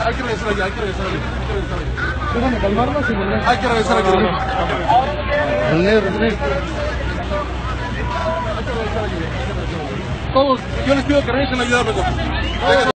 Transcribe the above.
Hay que regresar allá, hay que regresar allá. Déjame calmarnos y volvemos. Hay que regresar allá. Todos, yo les pido que regresen a ayudarme.